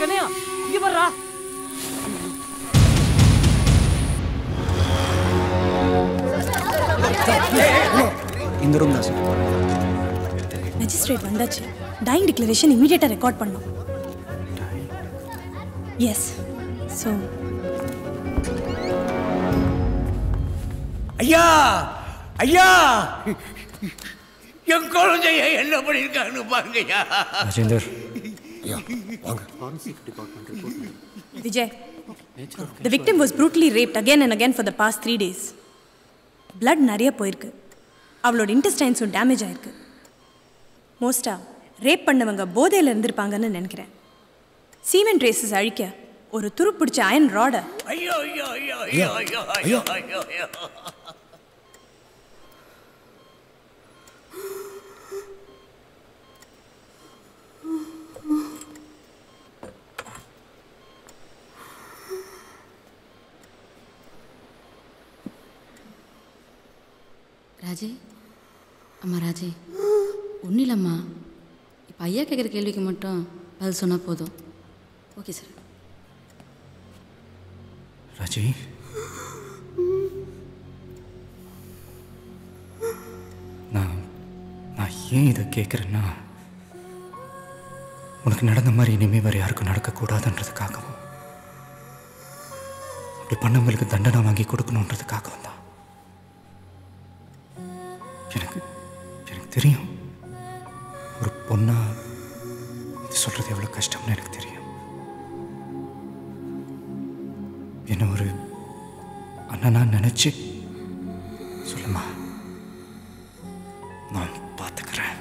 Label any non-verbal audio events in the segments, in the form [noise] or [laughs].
கண்ணையா இங்க வர்றா இந்த ரூம் தான் சார் மெஜிஸ்ட்ரேட் வந்தாச்சு. டைங் டிக்ளரேஷன் இமீடியட்டாக ரெக்கார்ட் பண்ணோம். எஸ் ஸோ ஐயா! ஐயா! என் குழந்தைய என்ன பண்ணிருக்கான்னு பாருங்கய்யா. Rajendar. Vijay the victim was brutally raped again and again for the past three days blood நிறைய போயிருக்கு. அவளோட இன்டெஸ்டைன்ஸும் டேமேஜ் ஆயிருக்கு. மோஸ்ட்டாக ரேப் பண்ணவங்க போதையில் இருந்திருப்பாங்கன்னு நினைக்கிறேன். சீமெண்ட் ரேசஸ் அழிக்க ஒரு துருப்பிடிச்ச அயன் ராடை ஐயோ ஐயோ ஐயோ ஐயோ. ஐயோ ஐயோ. ராஜே அம்மா ராஜே. ஒன்றும் இல்லைம்மா இப்போ ஐயா கேட்குற கேள்விக்கு மட்டும் பதில் சொன்னால் போதும். Okay sir Raji. நான் நான் ஏன் இதை கேட்குறேன்னா உனக்கு நடந்த மாதிரி இனிமே வேறு யாருக்கும் நடக்கக்கூடாதுன்றதுக்காகவும் அப்படி பண்ணவங்களுக்கு தண்டனை வாங்கி கொடுக்கணுன்றதுக்காகவும் தான். எனக்கு எனக்கு தெரியும். ஒரு பொண்ணா இது சொல்கிறது எவ்வளோ கஷ்டம்னு எனக்கு தெரியும். என்ன ஒரு அண்ணனா நினைச்சு? சொல்லுமா. நான் பார்த்துக்கிறேன்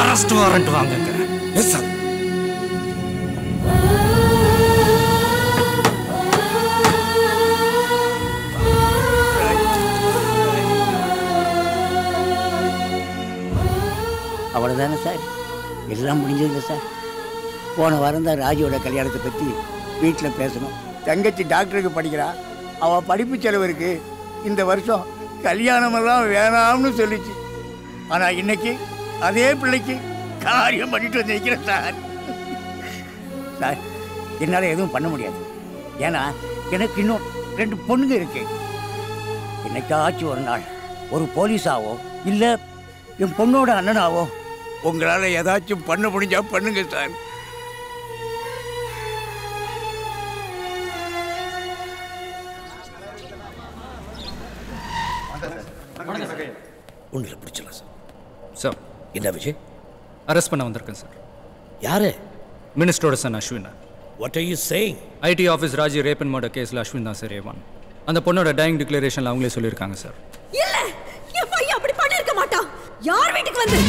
அரெஸ்ட் வாரண்ட் வாங்குங்க. எஸ் சார் எல்லாம் முடிஞ்சதில்லை சார். போன வாரம் தான் ராஜியோட கல்யாணத்தை பற்றி வீட்டில் பேசணும். தங்கச்சி டாக்டருக்கு படிக்கிறா. அவள் படிப்பு செலவு இந்த வருஷம் கல்யாணமெல்லாம் வேணாம்னு சொல்லிச்சு. ஆனால் இன்னைக்கு அதே பிள்ளைக்கு காரியம் பண்ணிட்டு வந்து நிற்கிறேன் சார். சார் என்னால் எதுவும் பண்ண முடியாது. ஏன்னா எனக்கு இன்னும் ரெண்டு பொண்ணுங்க இருக்கு. என்னைக்காச்சும் ஒரு நாள் ஒரு போலீஸாவோ இல்லை என் பொண்ணோட அண்ணனாவோ உங்களால் ஏதாச்சும் பண்ண முடிஞ்சா பண்ணுங்க சார். ஒன்றில் பிடிச்சலாம் சார். சார். என்ன விஜய்? அரெஸ்ட் பண்ண வந்திருக்கேன் சார். யாரு? மினிஸ்டரோட son Ashwin. What are you saying IT office Raji rape and murder கேஸில் அஸ்வின் தான் சார் ஏவான் அந்த பொண்ணோட டைங் டிக்ளரேஷனில் அவங்களே சொல்லியிருக்காங்க சார். இல்ல! என் பையன் அப்படி பண்ணிருக்க மாட்டான். யார் வீட்டுக்கு வந்து?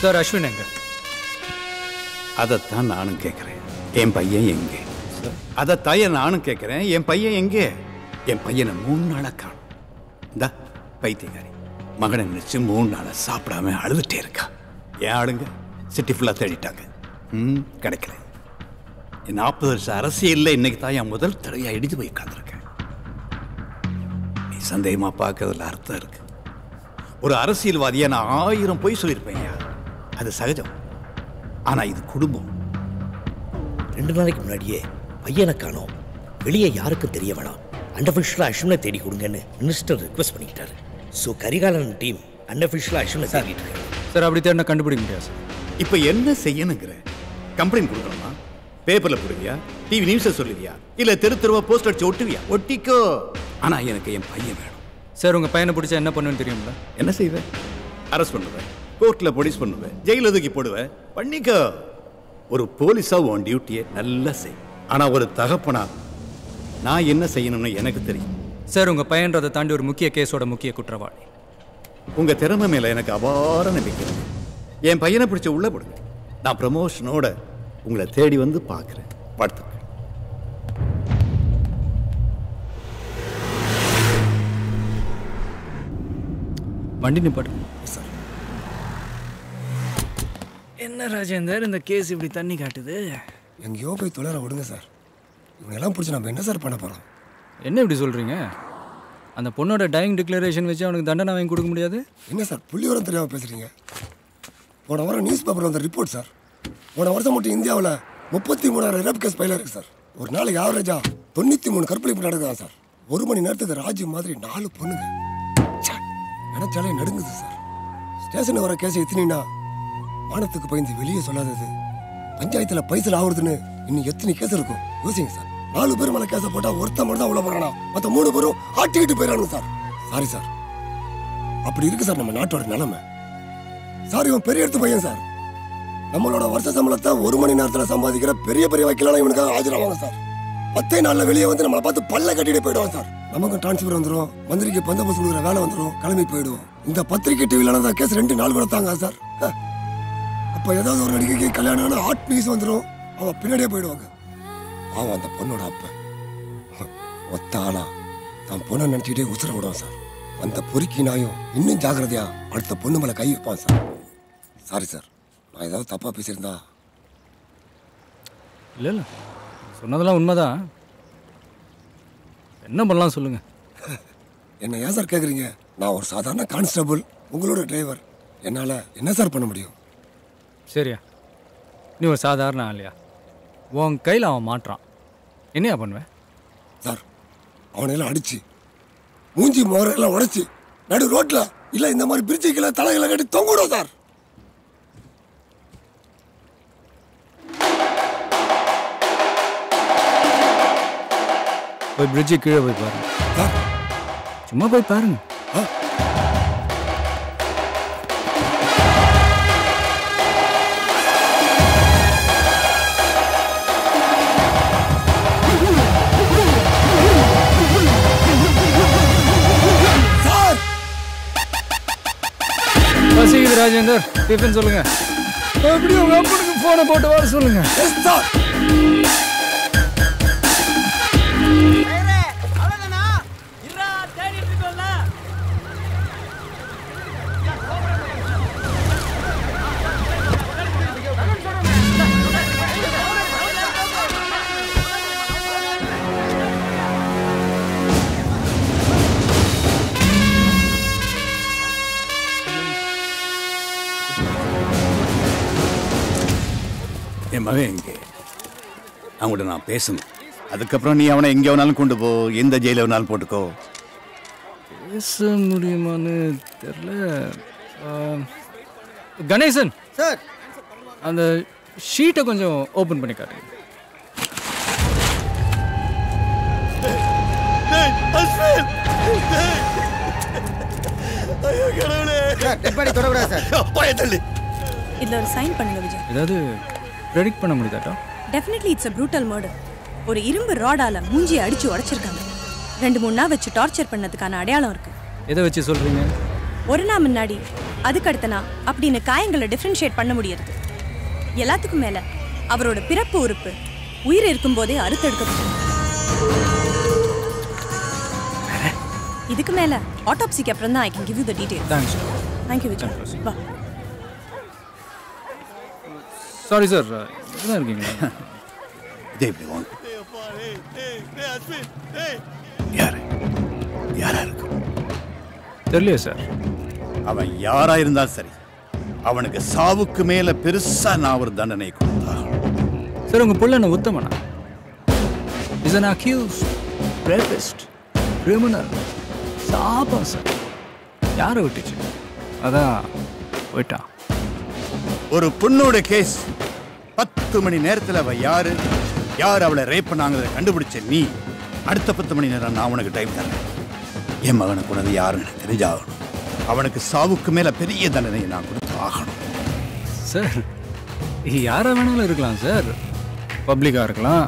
சார் அஸ்வின் எங்க? அதைத்தான் நானும் கேட்குறேன் என் பையன் எங்கே? அதை தாய நானும் கேட்குறேன் என் பையன் எங்கே? என் பையனை மூணு நாளாக காணும். இந்தா பைத்தியக்காரி. மகனை நினைச்சு மூணு நாளா சாப்பிடாம அழுதுட்டே இருக்கா. ஏன் ஆளுங்க சிட்டி ஃபுல்லா தேடிட்டாங்க. ம் கிடைக்கல. என் நாற்பது வருஷம் அரசியல்ல இன்னைக்கு தான் என் முதல் தடையாக இடிஞ்சு போய் உட்காந்துருக்கேன் நீ சந்தேகமா பார்க்கறதுல அர்த்தம் இருக்கு. ஒரு அரசியல்வாதியா நான் ஆயிரம் பொய் சொல்லியிருப்பேன்யா அது சகஜம். ஆனா இது குடும்பம். ரெண்டு நாளைக்கு முன்னாடியே பையனை காணோம். வெளியே யாருக்கும் தெரிய வேணாம். அன்அஃபிஷியலாக அஸ்வினை தேடி கொடுங்கன்னு மினிஸ்டர் ரிக்வஸ்ட் பண்ணிக்கிட்டாரு ஸோ கரிகாலன் டீம் அன்அஃபிஷியலாக அஸ்வினை தேடிட்டு இருக்காங்க சார் அப்படி தேடினா கண்டுபிடிக்க முடியாது சார். இப்ப என்ன செய்யணுங்கிற? கம்ப்ளைண்ட் கொடுக்கணுமா? பேப்பர்ல போடுவியா? டிவி நியூஸ்ல சொல்லுவியா? இல்ல தெரு தெருவா போஸ்ட் அடிச்சு ஒட்டுவியா? ஒட்டிக்கோ. ஆனா எனக்கு என் பையன் வேணும். சார் உங்கள் பையனை பிடிச்சா என்ன பண்ணுவேன்னு தெரியுங்களா என்ன செய்வேன் அரெஸ்ட் பண்ணுவேன் கோர்ட்ல போலீஸ் பண்ணுவேன் ஜெயில தூக்கி போடுவேன். பண்ணிக்கோ. ஒரு போலீஸா உன் டியூட்டியை நல்லா செய். ஆனா ஒரு தகப்பனா நான் என்ன செய்யணும்னு எனக்கு தெரியும். சார் உங்கள் பையன்றதை தாண்டி ஒரு முக்கிய கேஸோட முக்கிய குற்றவாளி. உங்க திறமை மேல எனக்கு அபார நம்பிக்கை என் பையனை பிடிச்ச உள்ள போடுங்க. நான் ப்ரமோஷனோட உங்களை தேடி வந்து பார்க்குறேன். வாழ்த்துக்கள். வண்டி நிப்பாட்டு. என்ன ராஜேந்தர் இந்த கேஸ் இப்படி தண்ணி காட்டுது? எங்கேயோ போய் தொலைற விடுங்க சார். இவங்கெல்லாம் பிடிச்சி நம்ம என்ன சார் பண்ண போகிறோம் என்ன இப்படி சொல்கிறீங்க அந்த பொண்ணோட டையிங் டிக்ளரேஷன் வச்சு அவனுக்கு தண்டனை வாங்கி கொடுக்க முடியாது? என்ன சார் புள்ளிவரம் தெரியாமல் பேசுகிறீங்க போன வாரம் நியூஸ் பேப்பரில் வந்த ரிப்போர்ட் சார். போன வருஷம் மட்டும் இந்தியாவில் முப்பத்தி மூணாயிரம் ரேப் கேஸ் பயில இருக்கு சார். ஒரு நாளைக்கு ஆவரேஜா தொண்ணூற்றி மூணு கற்பழிப்பு நடக்குதா சார்? ஒரு மணி நேரத்துக்கு ராஜீவ் மாதிரி நாலு பொண்ணுங்க. ச்சே, நினைச்சாலே நடுங்குது சார். ஸ்டேஷனில் வர கேஸ் எத்தினா மானத்துக்கு பயந்து வெளியே சொல்லாதது. பஞ்சாயத்தில் பைசல் ஆகுறதுன்னு இன்னும் எத்தனை கேஸ் இருக்கும்? யோசிங்க சார். நாலு பேர் மேலே கேஸை போட்டால் ஒருத்த மட்டும் தான் உள்ள போறானா? மத்த மூணு பேரும் ஆட்டிக்கிட்டு போயிடறானுங்க சார். Sorry sir. அப்படி இருக்கு சார் நம்ம நாட்டோட நிலைமை. சார் இவன் பெரிய எடுத்து பையன் சார். நம்மளோட வருஷ சம்பளத்தை ஒரு மணி நேரத்துல சம்பாதிக்கிற பெரிய பெரிய வக்கீலான இவனுக்காக ஆஜராவாங்க சார். பத்தே நாள்ல வெளியே வந்து நம்மளை பார்த்து பல்ல கட்டிட்டு போயிடுவோம் சார். நமக்கு டிரான்ஸ்ஃபர் வந்துடும் மந்திரிக்கு பந்தோபஸ்து கொடுக்குற வேலை வந்துடும் கிளம்பி போயிடுவோம். இந்த பத்திரிகை டிவியில தான் கேஸ் ரெண்டு நாள் கூட தாங்க சார். அப்ப ஏதாவது ஒரு நடிகைக்கு கல்யாணம் ஆனா ஹாட் நியூஸ் வந்துரும். அவன் பின்னாடியே போயிடுவாங்க. அவன் அந்த பொண்ணோட அப்ப. ஹ, ஒத்த ஆளா. தான் பொண்ணை நினைச்சுக்கிட்டே உசுர விடுவான் சார். அந்த பொறுக்கி நாயும் இன்னும் ஜாக்கிரதையா அடுத்த பொண்ணு மேல கை வைப்பான் சார். சாரி சார் நான் ஏதாவது தப்பா பேசியிருந்தா. இல்லை இல்லை. சொன்னதெல்லாம் உண்மைதான். என்ன பண்ணலாம் சொல்லுங்கள் என்ன ஏன் சார் கேட்குறீங்க நான் ஒரு சாதாரண கான்ஸ்டபிள் உங்களோட டிரைவர் என்னால் என்ன சார் பண்ண முடியும்? சரியா. நீ ஒரு சாதாரண ஆளியா உன் கையில் அவன் மாட்டுறான். என்னையா பண்ணுவேன் சார் அவனையெல்லாம் அடிச்சு மூஞ்சி மோரெல்லாம் உடைச்சு நடு ரோட்ல இல்ல இந்த மாதிரி பிரிட்ஜுக்கெல்லாம் தலைகளை கட்டி தொங்கிடும் சார். போய் பிரிட்ஜு கீழே போய் பாருங்க. சும்மா போய் பாருங்க. ராஜேந்தர் டிஃபன் சொல்லுங்க. எப்படியும் உங்க அப்பனுக்கு போனை போட்டு வர சொல்லுங்க. என் மகன் எங்கே? அவங்கள்ட்ட நான் பேசணும். அதுக்கப்புறம் நீ அவனை எங்கே வேணாலும் கொண்டு போ. எந்த ஜெயில வேணாலும் போட்டுக்கோ. பேச முடியுமான்னு தெரில கணேசன்! சார்! அந்த ஷீட்டை கொஞ்சம் ஓப்பன் பண்ணி காட்டுங்க இதில் ஒரு சைன் பண்ணுங்க விஜய். ஏதாவது ப்ரெடிக்ட் பண்ண முடியுதாட்டா? Definitely it's a brutal murder. ஒரு இரும்பு ராடால மூஞ்சியை அடிச்சு உடைச்சிருக்காங்க. ரெண்டு மூணு நாள் வச்சு டார்ச்சர் பண்ணதுக்கான அடையாளம் இருக்கு. எதை வச்சு சொல்கிறீங்க ஒரு நாள் முன்னாடி அதுக்கு அடுத்த நாள் அப்படின்னு காயங்களை டிஃப்ரென்ஷியேட் பண்ண முடியாது எல்லாத்துக்கும் மேல அவரோட பிறப்பு உறுப்பு உயிர் இருக்கும்போதே அறுத்தெடுக்கப்பட்டது இதுக்கு மேலே ஆட்டோப்சிக்கு அப்புறம் தான் I can give you the detail thanks thank you Vijay வா சாரி சார் இதுதான் இருக்கீங்களா? [laughs] இதே இப்படி வாங்க. யாரு? யாரா இருக்கும் தெரியலையே சார் அவன் யாரா இருந்தாலும் சரி அவனுக்கு சாவுக்கு மேல பெருசா நான் ஒரு தண்டனை கொடுத்தா சார் உங்கள் புள்ள என்ன உத்தமனா? Is an accused rapist criminal சாபம் சார் யாரை விட்டுச்சு? அதான் போயிட்டான். ஒரு பொண்ணோட கேஸ். பத்து மணி நேரத்துல அவ யாரு? யார் அவளை ரேப் பண்ணாங்கிறத கண்டுபிடிச்ச நீ அடுத்த பத்து மணி நேரம் நான் உனக்கு டைம் தரேன். என் மகனுக்கு உனது யாருன்னு எனக்கு தெரிஞ்சாகணும். அவனுக்கு சாவுக்கு மேல பெரிய தண்டனையை நான் கொடுத்து ஆகணும். சார் யாராக வேணாலும் இருக்கலாம் சார். பப்ளிக்காக இருக்கலாம்.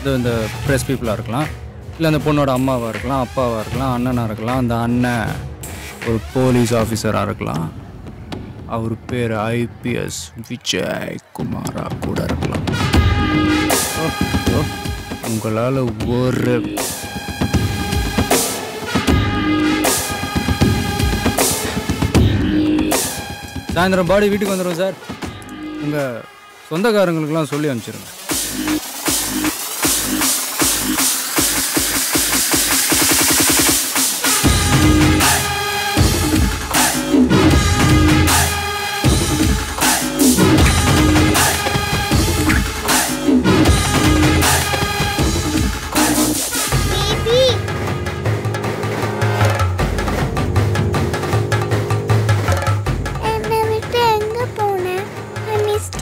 இது இந்த ப்ரெஸ் பீப்புளாக இருக்கலாம். இல்லை அந்த பொண்ணோட அம்மாவாக இருக்கலாம் அப்பாவாக இருக்கலாம் அண்ணனாக இருக்கலாம் அந்த அண்ணன் ஒரு போலீஸ் ஆஃபீஸராக இருக்கலாம். அவர் பேர் ஐபிஎஸ் விஜய் குமாரா கூட இருக்கலாம். உங்களால் ஒரு சாயந்தரம் பாடி வீட்டுக்கு வந்துடும் சார். உங்கள் சொந்தக்காரங்களுக்கெல்லாம் சொல்லி அனுப்பிச்சிருங்க.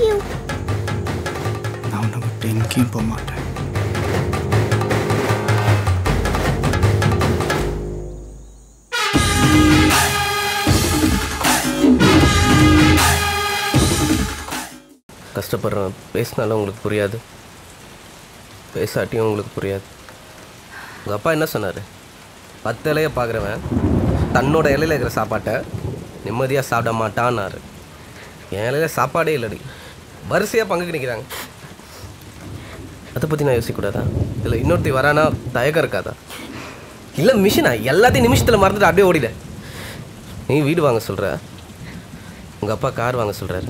யூ நான் உன்னை விட்டு எங்கேயும் போக மாட்டேன். கஷ்டப்படுறேன். பேசினாலும் உங்களுக்கு புரியாது. பேசாட்டியும் உங்களுக்கு புரியாது. உங்கள் அப்பா என்ன சொன்னார்? பத்து இலைய பார்க்குறவன் தன்னோட இலையில இருக்கிற சாப்பாட்டை நிம்மதியாக சாப்பிட மாட்டான்னாரு. என் இலையில சாப்பாடே இல்லடி. வரிசையாக பங்குக்கு நிற்கிறாங்க அதை பற்றி நான் யோசிக்கக்கூடாதா? இல்லை இன்னொருத்தி வரானா தயக்கம் இருக்காதா? இல்லை மிஷினா? எல்லாத்தையும் நிமிஷத்தில் மறந்துட்டு அப்படியே ஓடிட. நீ வீடு வாங்க சொல்கிற உங்கள் அப்பா கார் வாங்க சொல்கிறாரு